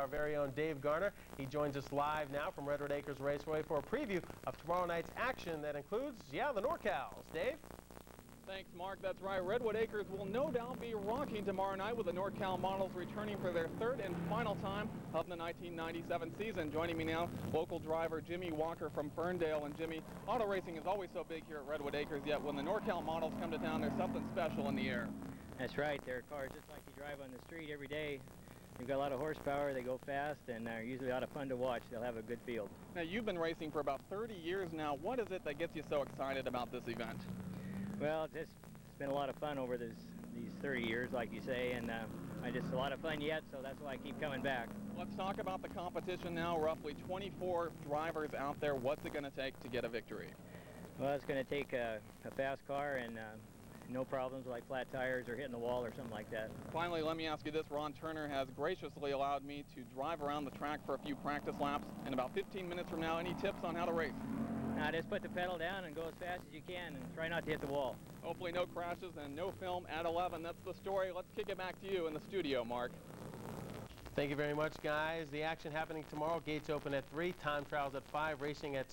our very own Dave Garner. He joins us live now from Redwood Acres Raceway for a preview of tomorrow night's action that includes, yeah, the NorCals. Dave? Thanks, Mark. That's right. Redwood Acres will no doubt be rocking tomorrow night with the NorCal models returning for their third and final time of the 1997 season. Joining me now, local driver Jimmy Walker from Ferndale. And Jimmy, auto racing is always so big here at Redwood Acres, yet when the NorCal models come to town, there's something special in the air. That's right. They're cars just like you drive on the street every day. They've got a lot of horsepower, they go fast, and they're usually a lot of fun to watch. They'll have a good field. Now, you've been racing for about 30 years now. What is it that gets you so excited about this event? Well, just it's been a lot of fun over this, these 30 years, like you say, and uh, I just a lot of fun yet, so that's why I keep coming back. Let's talk about the competition now. Roughly 24 drivers out there. What's it going to take to get a victory? Well, it's going to take a, a, fast car and uh, no problems like flat tires or hitting the wall or something like that. Finally, let me ask you this. Ron Turner has graciously allowed me to drive around the track for a few practice laps. In about 15 minutes from now, any tips on how to race? Now just put the pedal down and go as fast as you can and try not to hit the wall. Hopefully no crashes and no film at 11. That's the story. Let's kick it back to you in the studio, Mark. Thank you very much, guys. The action happening tomorrow. Gates open at 3, time trials at 5, racing at